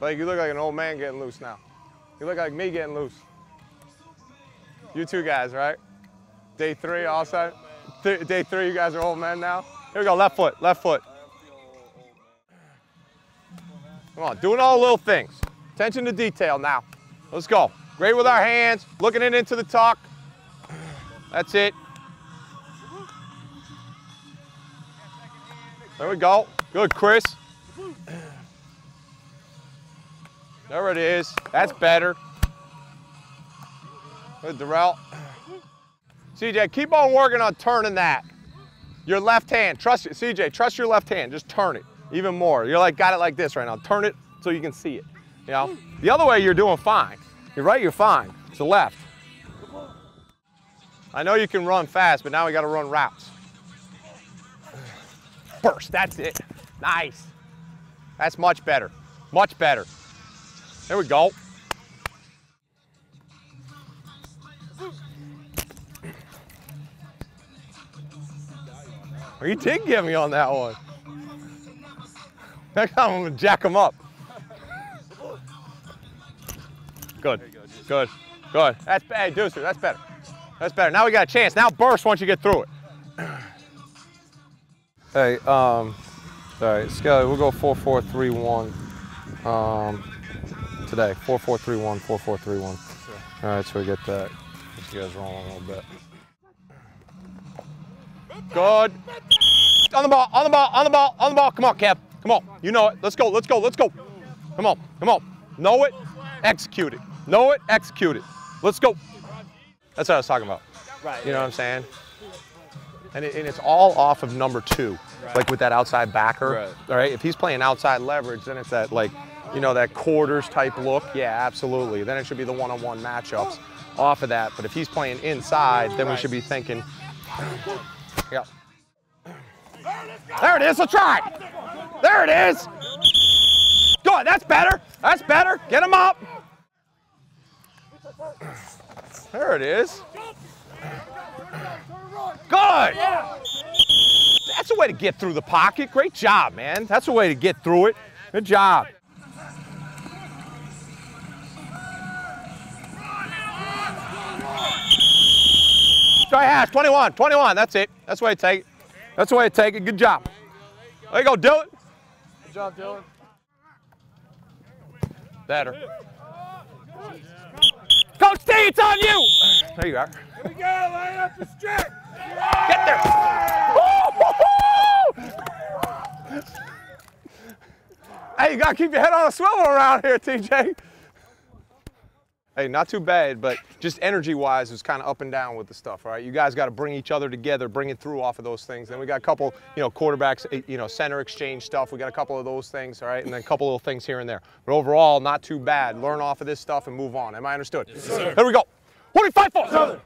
Like you look like an old man getting loose now. You look like me getting loose. You two guys, right? Day three, all set. Th day three, you guys are old men now. Here we go, left foot, left foot. Come on, doing all the little things. Attention to detail now. Let's go. Great with our hands, looking it into the tuck. That's it. There we go. Good, Chris. There it is. That's better. Good, Darrell. CJ, keep on working on turning that. Your left hand, trust it. CJ, trust your left hand. Just turn it even more. You're like, got it like this right now. Turn it so you can see it. You know? The other way, you're doing fine. You're right, you're fine. It's the left. I know you can run fast, but now we got to run routes. Burst, that's it. Nice. That's much better. Much better. There we go. You did get me on that one. Next time I'm gonna jack him up. Good, good, good. That's hey, Deucer, that's better. That's better. Now we got a chance. Now burst once you get through it. Hey, um, all right, Skelly, we'll go four, four, three, one. Um, today, four, four, three, one, four, four, three, one. All right, so we get that. Let's you guys rolling a little bit. Good. On the ball, on the ball, on the ball, on the ball. Come on, Kev. Come on. You know it. Let's go, let's go, let's go. Come on, come on. Know it, execute it. Know it, execute it. Let's go. That's what I was talking about. Right. You know what I'm saying? And, it, and it's all off of number two, like with that outside backer. Right. All right. If he's playing outside leverage, then it's that like, you know, that quarters type look. Yeah, absolutely. Then it should be the one-on-one matchups off of that. But if he's playing inside, then we should be thinking, yeah. There it is. Let's try. There it is. Good. That's better. That's better. Get him up. There it is. Good. That's a way to get through the pocket. Great job, man. That's a way to get through it. Good job. Try hash, 21, 21, that's it. That's the way to take it. That's the way to take it. Good job. There you go, Dylan. Good job, Dylan. Better. Coach T, it's on you. There you are. Here we go, line up the stretch. Get there. hey, you gotta keep your head on a swivel around here, TJ. Hey, not too bad, but just energy-wise, it's kind of up and down with the stuff, all right? You guys got to bring each other together, bring it through off of those things. Then we got a couple, you know, quarterbacks, eh, you know, center exchange stuff. We got a couple of those things, all right? And then a couple little things here and there. But overall, not too bad. Learn off of this stuff and move on. Am I understood? Yes, sir. Here we go. What do we fight for? Southern.